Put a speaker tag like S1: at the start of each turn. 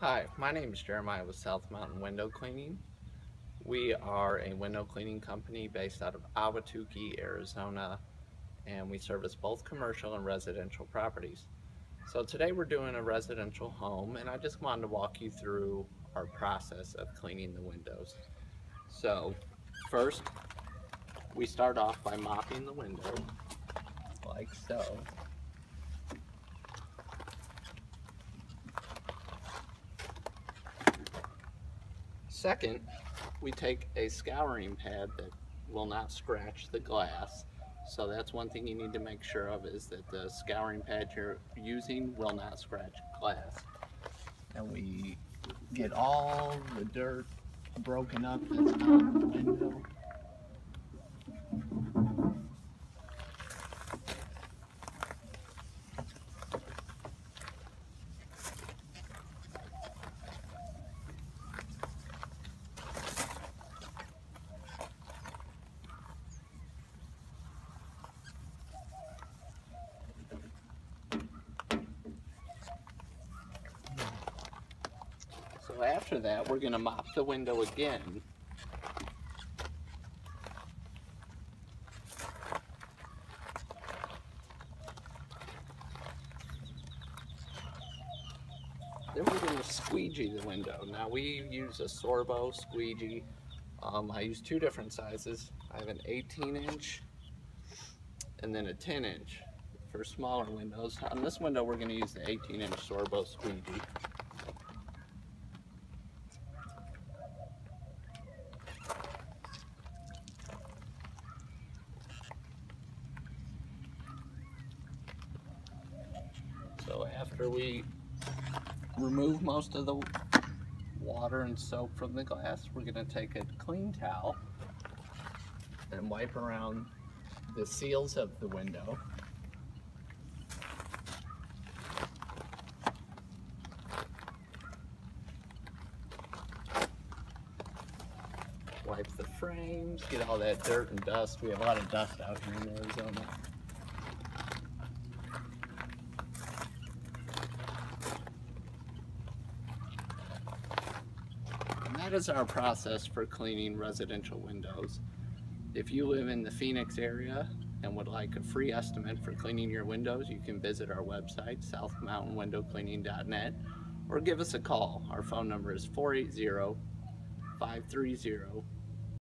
S1: Hi, my name is Jeremiah with South Mountain Window Cleaning. We are a window cleaning company based out of Ahwatukee, Arizona, and we service both commercial and residential properties. So today we're doing a residential home, and I just wanted to walk you through our process of cleaning the windows. So first, we start off by mopping the window, like so. Second, we take a scouring pad that will not scratch the glass. So that's one thing you need to make sure of is that the scouring pad you're using will not scratch glass. And we get all the dirt broken up that's on the window. After that, we're gonna mop the window again. Then we're gonna squeegee the window. Now we use a Sorbo squeegee. Um, I use two different sizes. I have an 18 inch and then a 10 inch for smaller windows. On this window, we're gonna use the 18 inch Sorbo squeegee. So after we remove most of the water and soap from the glass, we're gonna take a clean towel and wipe around the seals of the window. Wipe the frames, get all that dirt and dust. We have a lot of dust out here in Arizona. And that is our process for cleaning residential windows. If you live in the Phoenix area and would like a free estimate for cleaning your windows, you can visit our website, southmountainwindowcleaning.net, or give us a call. Our phone number is 480 530